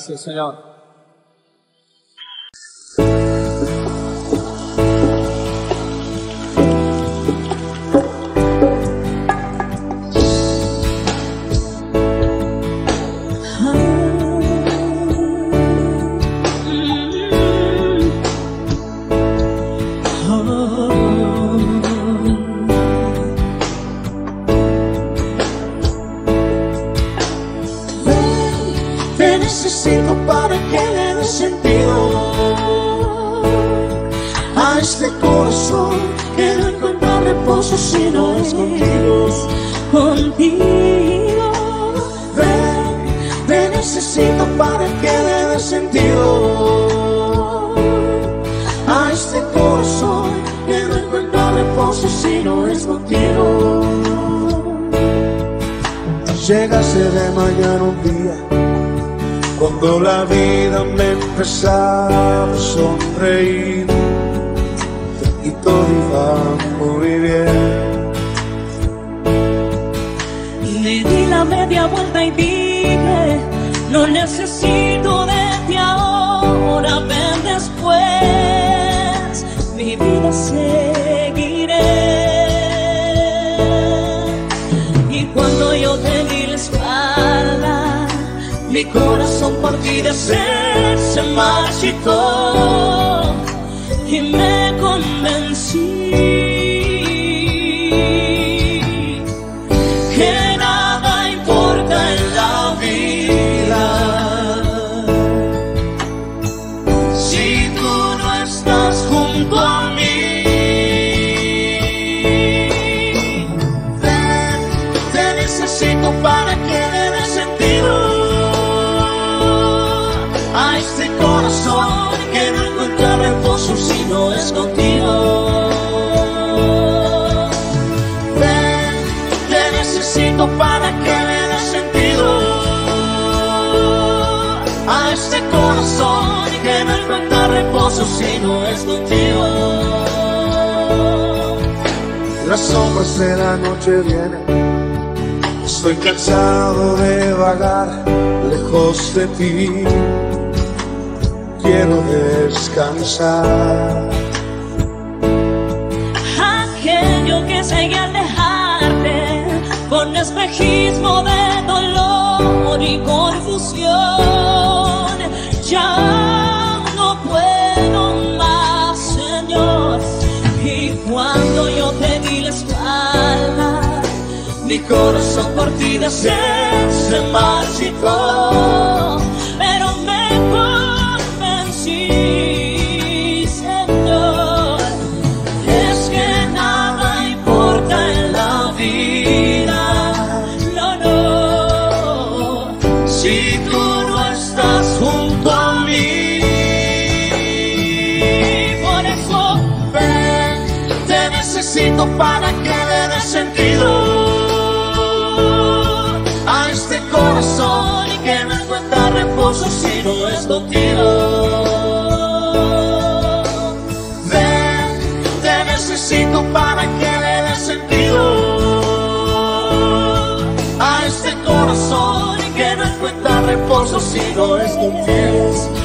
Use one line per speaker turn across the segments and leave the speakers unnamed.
Gracias, Señor. Me empezaba a sonreír y todo iba muy bien.
Le di la media vuelta y dije, no necesito de ti ahora, ven después, mi vida seguiré. Y cuando yo te di la espalda, mi corazón por ti de ser se marchitó no es contigo. Ven, te necesito para que le dé sentido a este corazón que no encuentra reposo si no es contigo.
Las sombras de la noche vienen, estoy cansado de vagar lejos de ti. Quiero descansar.
aquello que sigue al dejarte con espejismo de dolor y confusión. Ya no puedo más, Señor. Y cuando yo te di la espalda, mi corazón por se marchitó. mundo para que le dé sentido a este corazón y que no encuentra reposo si no es contigo. Ven, te necesito para que le dé sentido a este corazón y que no encuentra reposo si no es contigo.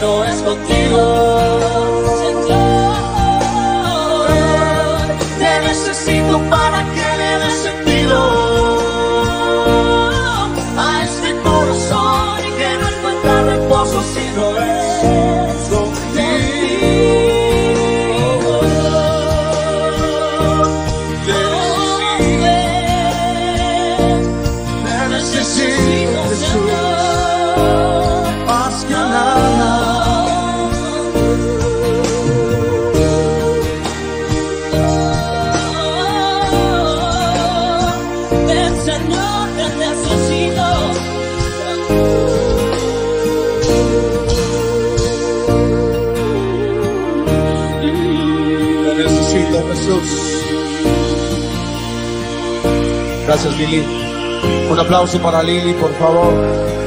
No es contigo. bendito Jesús. Gracias Lili. Un aplauso para Lili, por favor.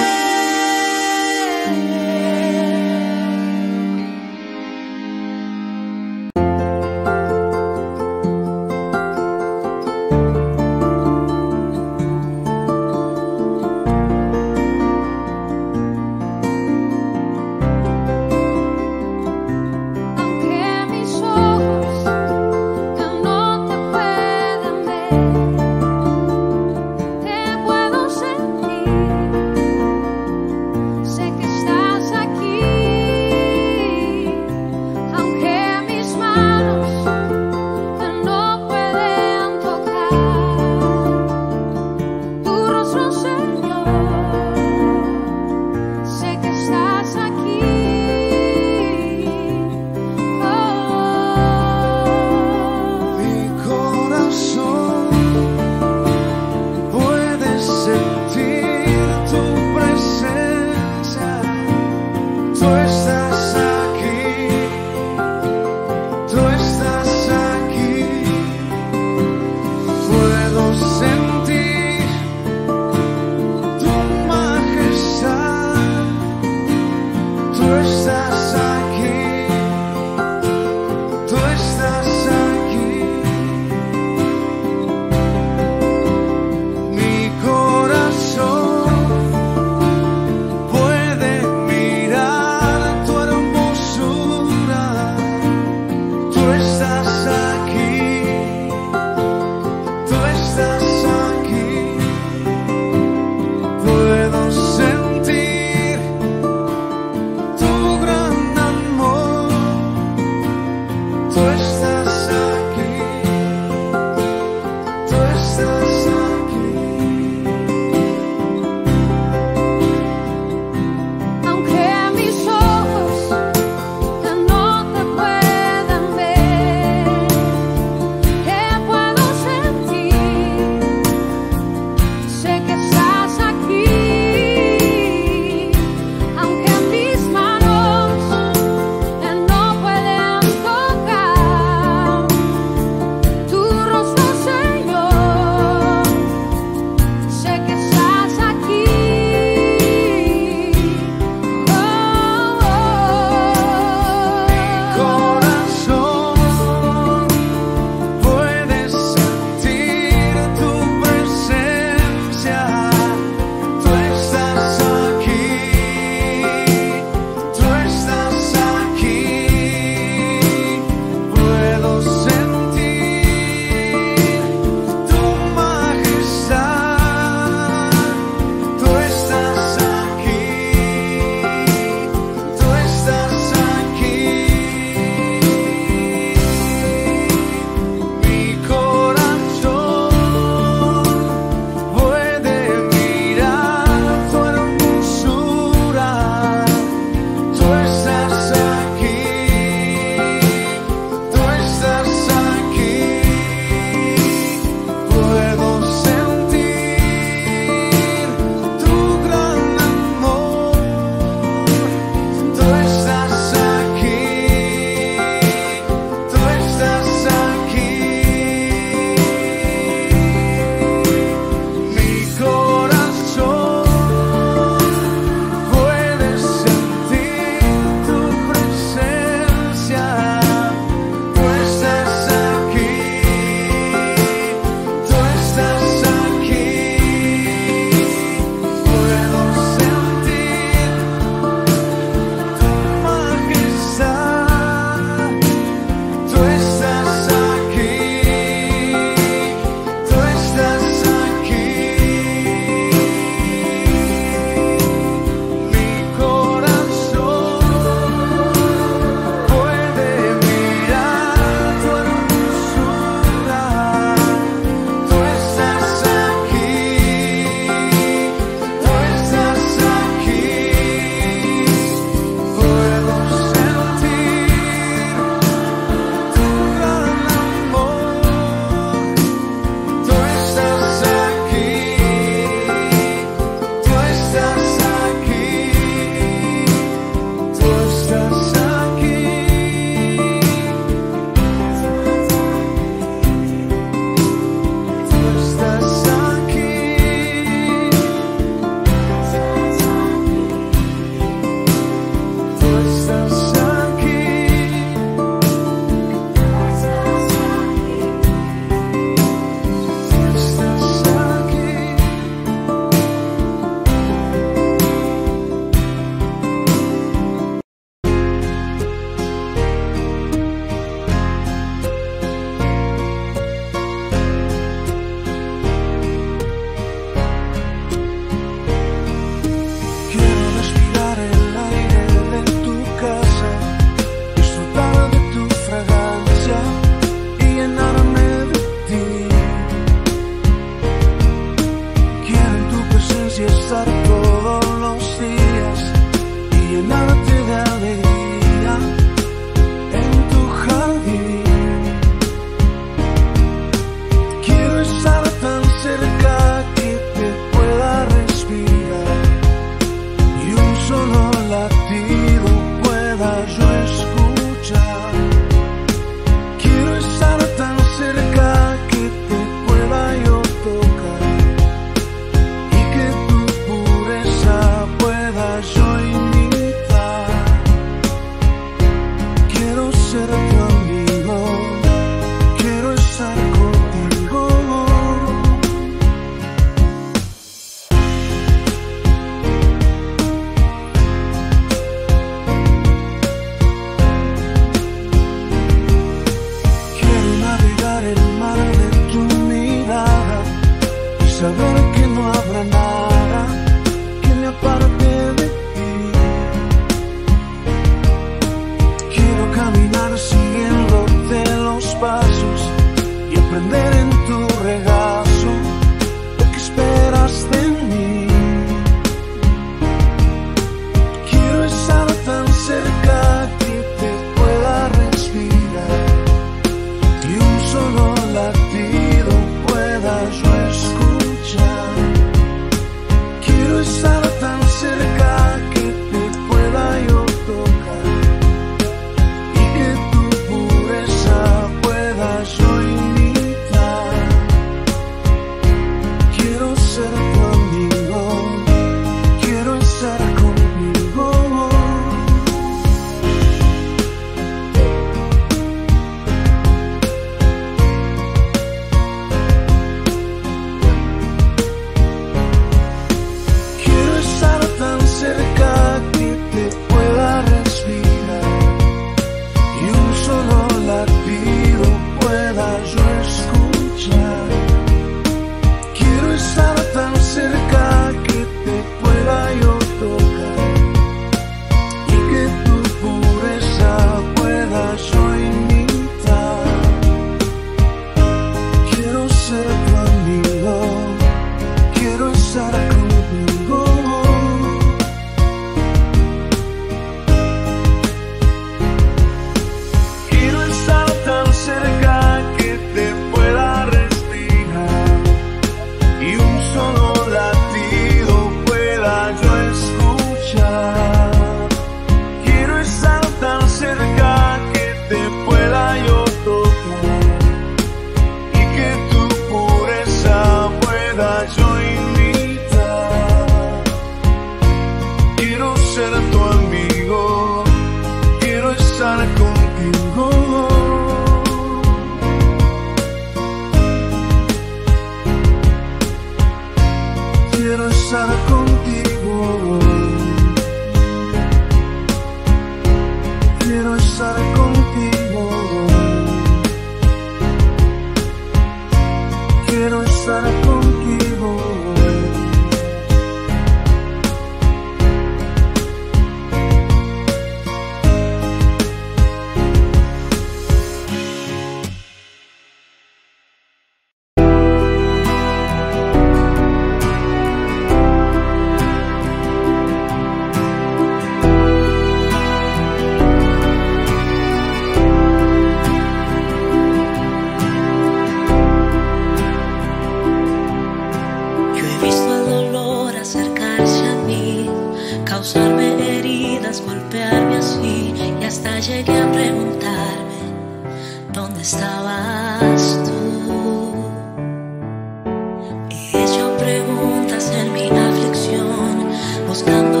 Buscando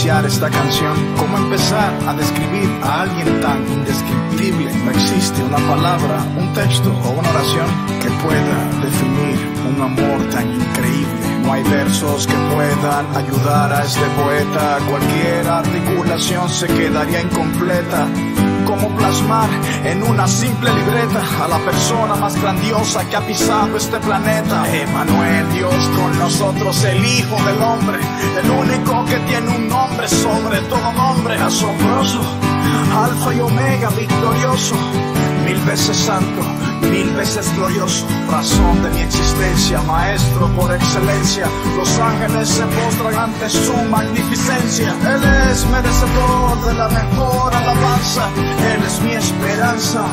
iniciar esta canción, cómo empezar a describir a alguien tan indescriptible. No existe una palabra, un texto o una oración que pueda definir un amor tan increíble. No hay versos que puedan ayudar a este poeta. Cualquier articulación se quedaría incompleta. Cómo plasmar en una simple libreta a la persona más grandiosa que ha pisado este planeta. Emanuel, Dios con nosotros, el Hijo del Hombre, el único que tiene un nombre sobre todo nombre, asombroso, Alfa y Omega, victorioso, mil veces santo, mil veces glorioso, razón de mi existencia, maestro por excelencia. Los ángeles se postran ante su magnificencia. Él es merecedor de la mejor alabanza, Él es mi esperanza.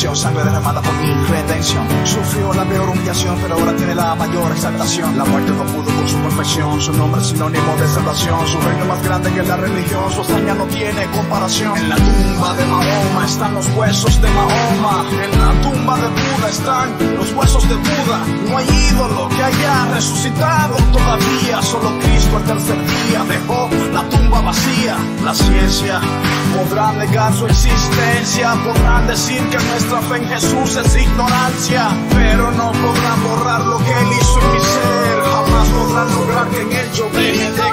sangre derramada por mi redención. Sufrió la peor humillación, pero ahora tiene la mayor exaltación. La muerte no pudo con su perfección, su nombre es sinónimo de salvación. Su reino más grande que la religión, su hazaña no tiene comparación. En la tumba de Mahoma están los huesos de Mahoma. En la tumba de Buda están los huesos de Buda. No hay ídolo que haya resucitado todavía. Solo Cristo el tercer día dejó la tumba vacía. La ciencia podrán negar su existencia, podrán decir que nuestra fe en Jesús es ignorancia, pero no podrán borrar lo que Él hizo en mi ser, jamás podrán lograr que en Él yo
me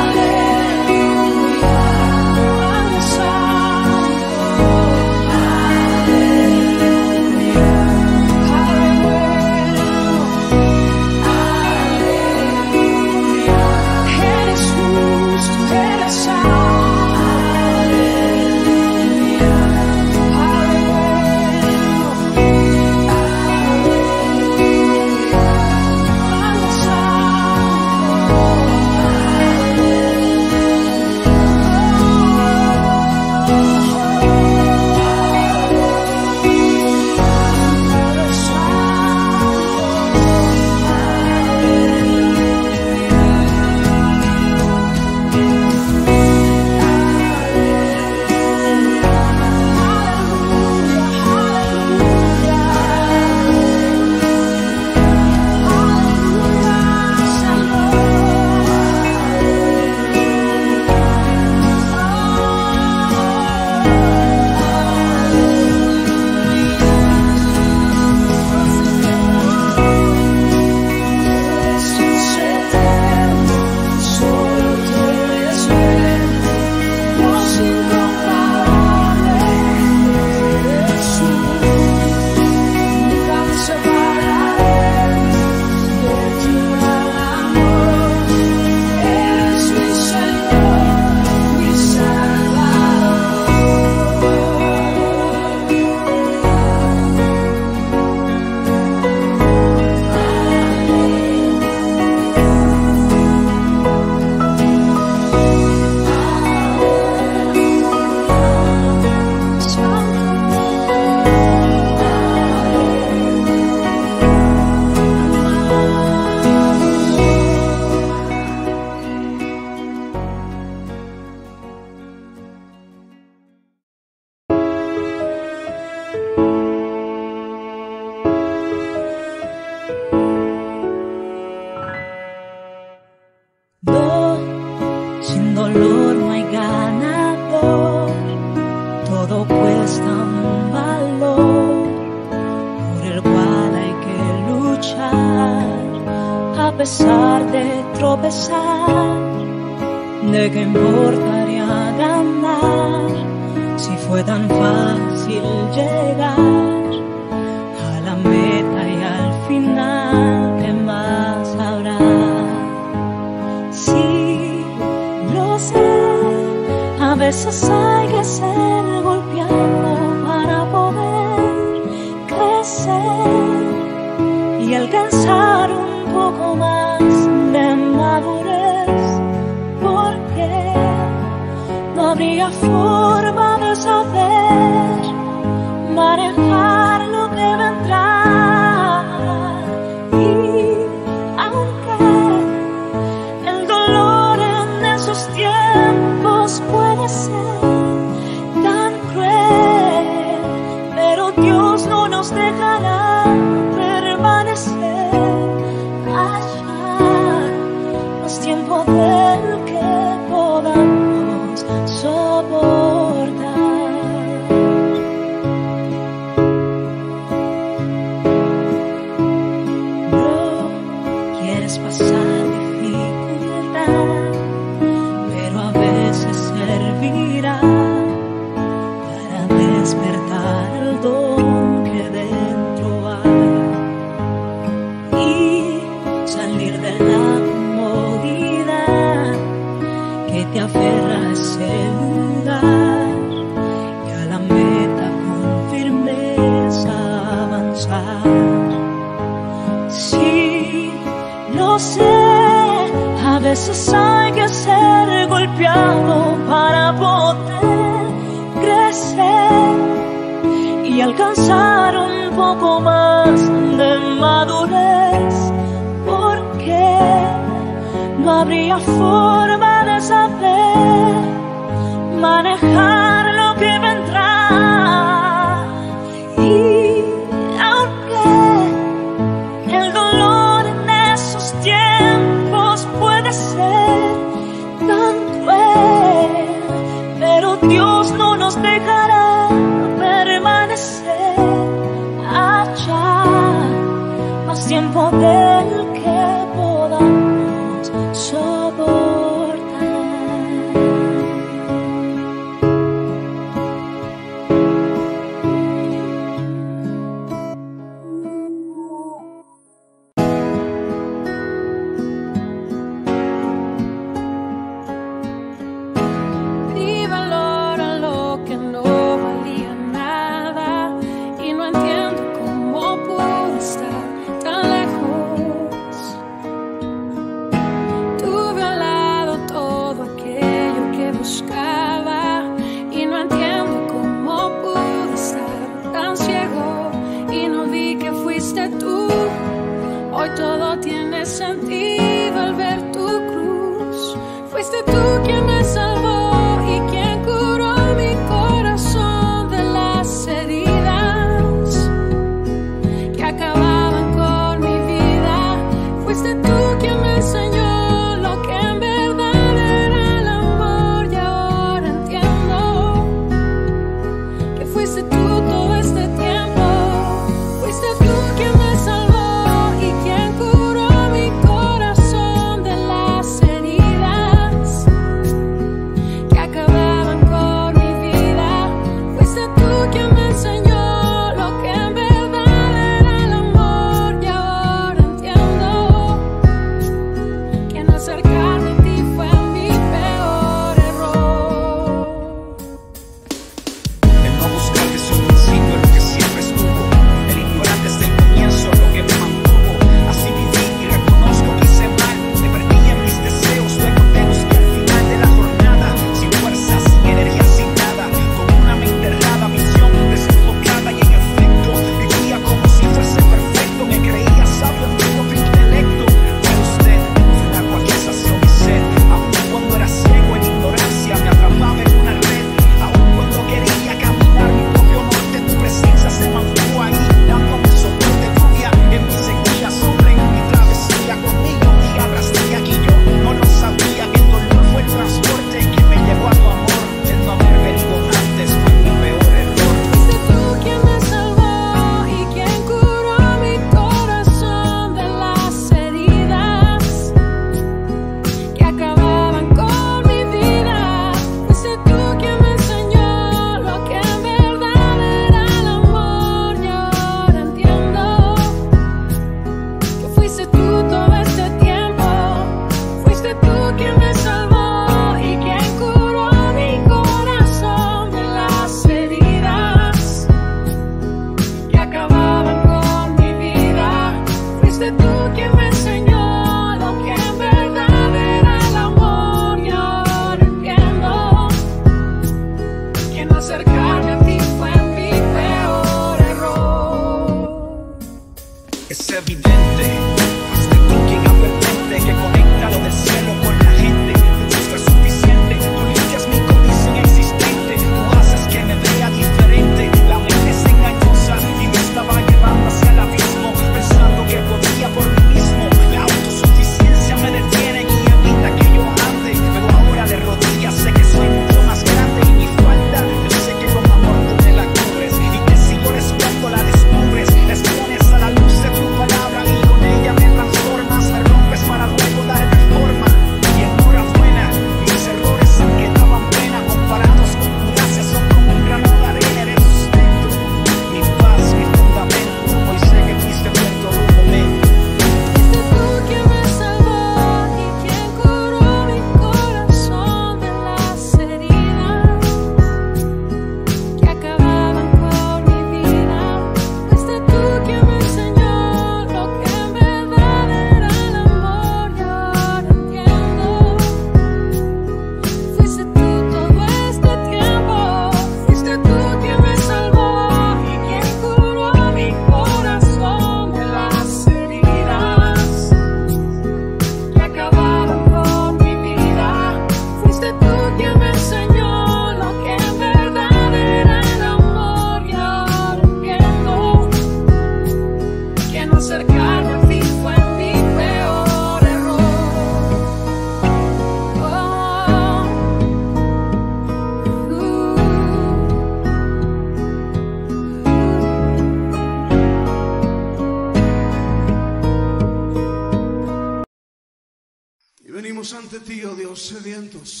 12 vientos.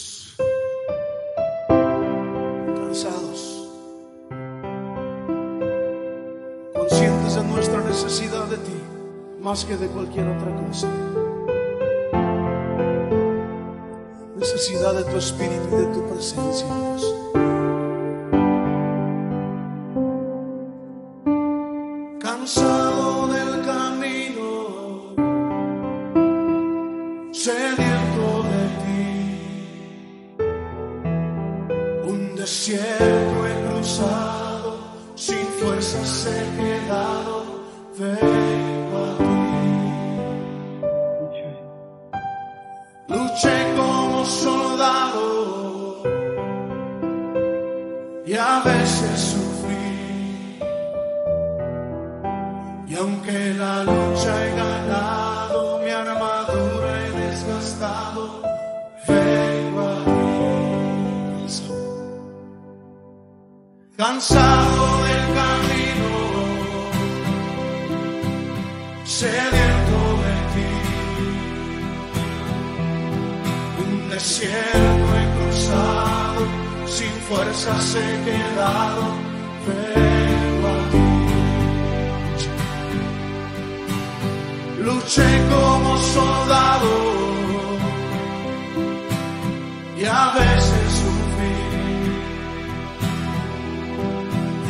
Cansado del camino, sediento de ti. Un desierto he cruzado, sin fuerzas he quedado, vengo a ti. Luché como soldado y a veces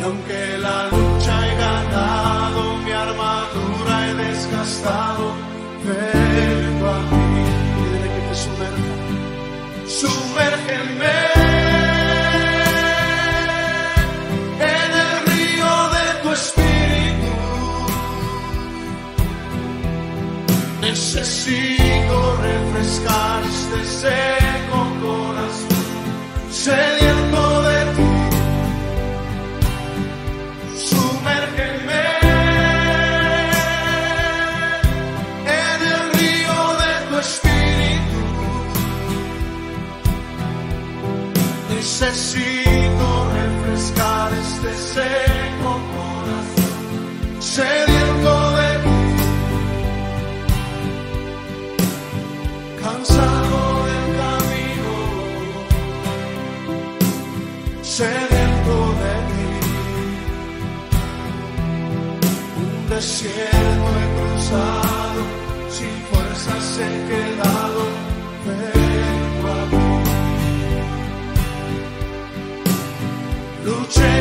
Aunque la lucha he ganado, mi armadura he desgastado, vengo a ti. Pídele que te sumerja. Sumérgeme. Necesito refrescar este seco corazón, Necesito refrescar este seco corazón, sediento de ti. cansado del camino, sediento de ti. Un desierto he cruzado,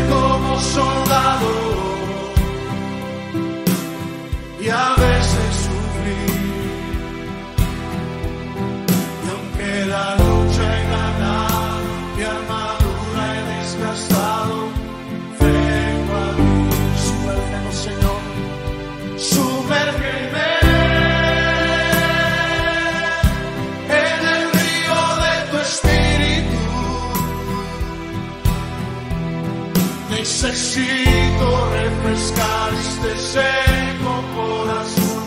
Como soldado y a veces sufrí. Y aunque la Necesito refrescar este seco corazón,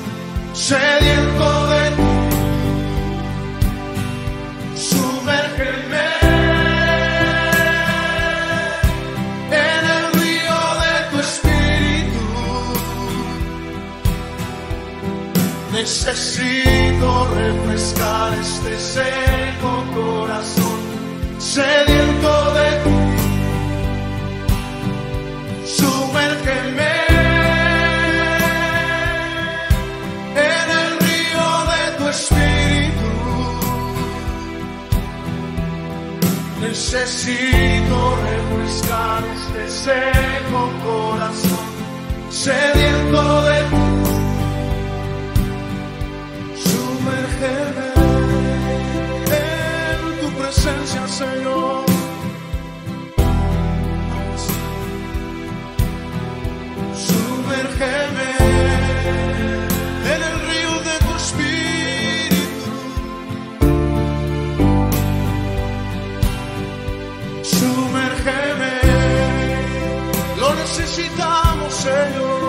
sediento de ti. Sumérgeme en el río de tu espíritu. Necesito refrescar este seco corazón, sediento de ti. Necesito refrescar este seco corazón, sediento de ti. Sumérgeme en tu presencia, Señor. Sumérgeme en el río de tu espíritu. Sumérgeme, lo necesitamos, Señor.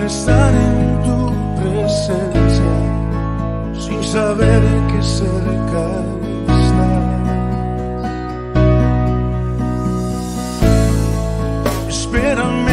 sin estar en tu presencia, sin saber que cerca estás. Espérame.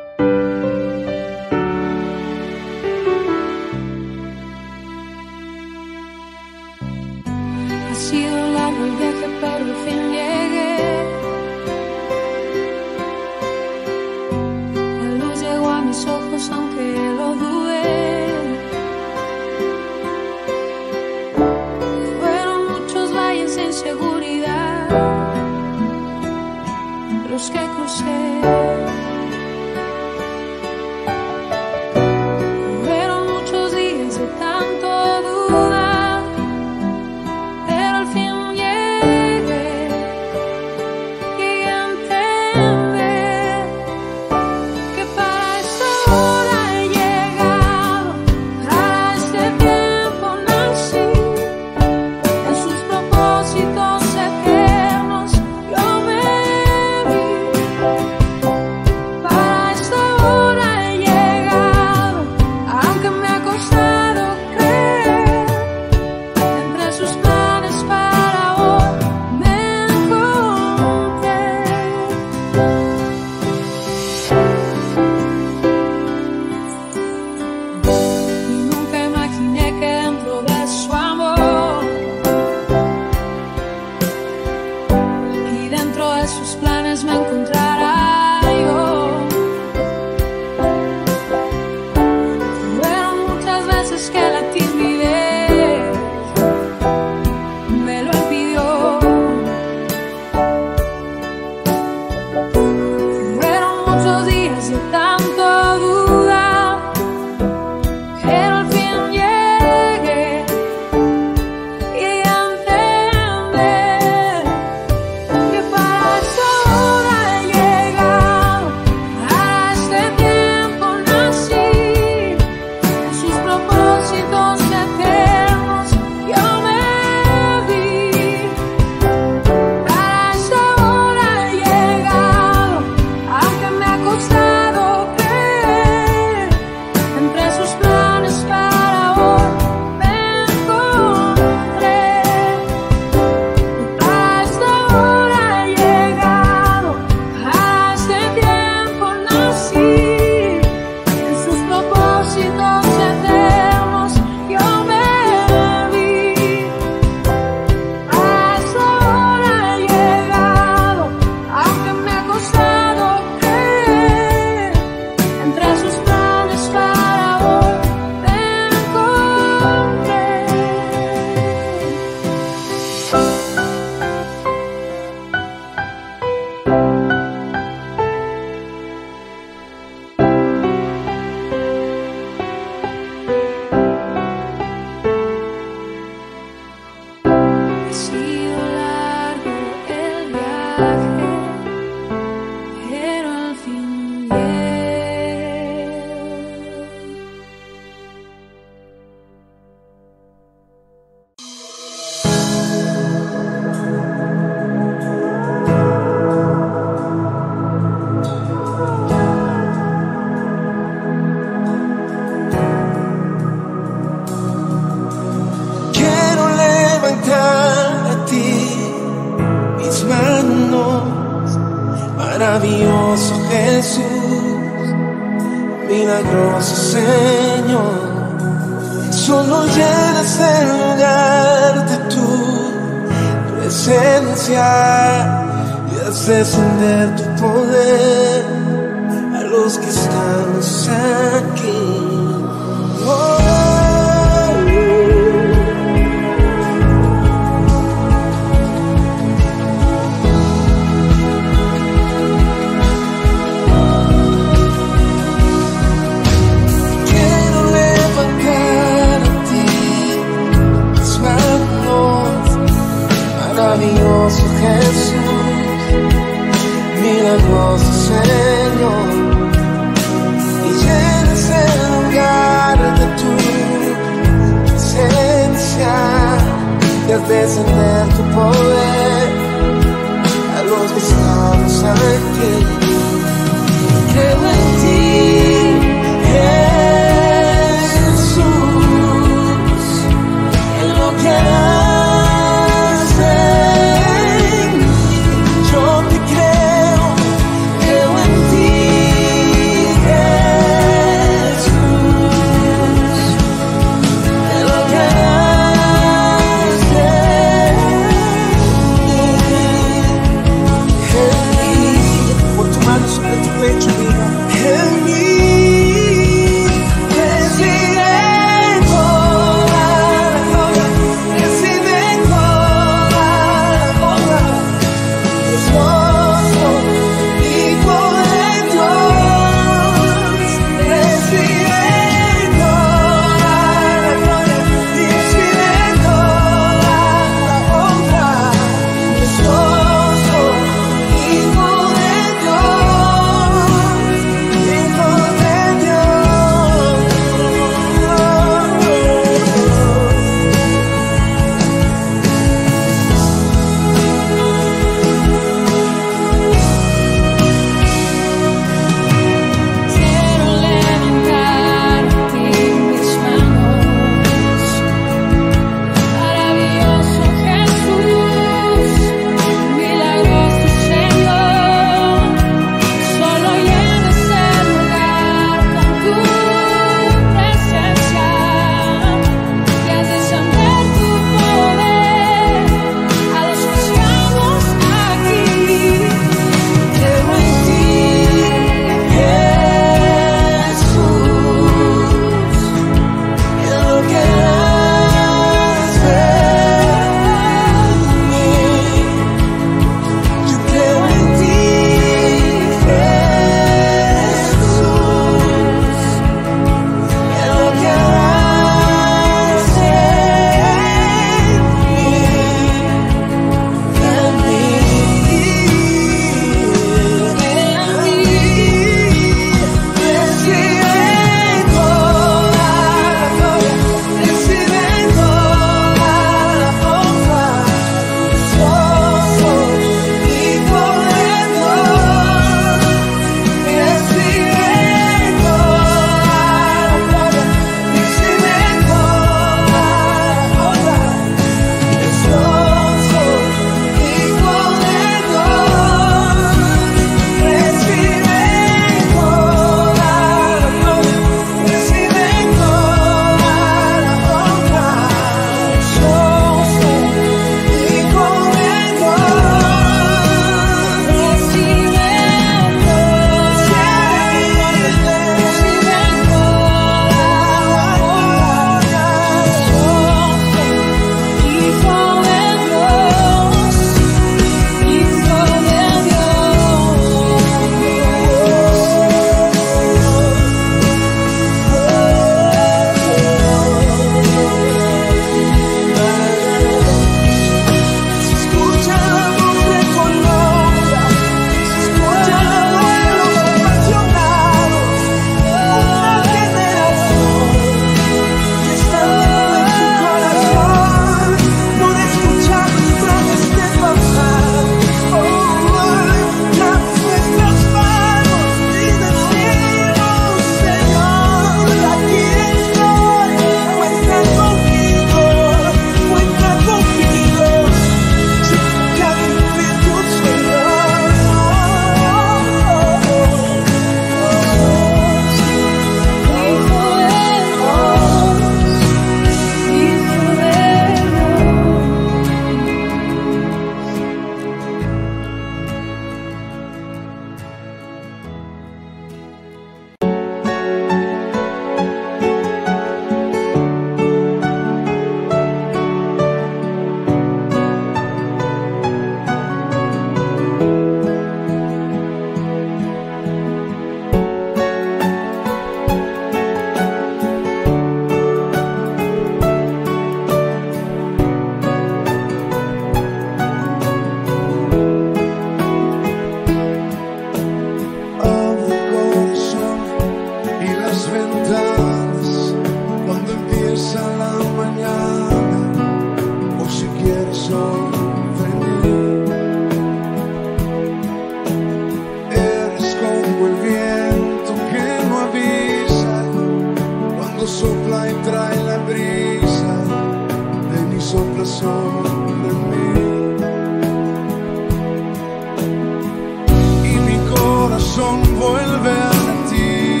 corazón vuelve a ti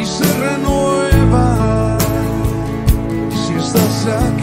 y se renueva si estás aquí.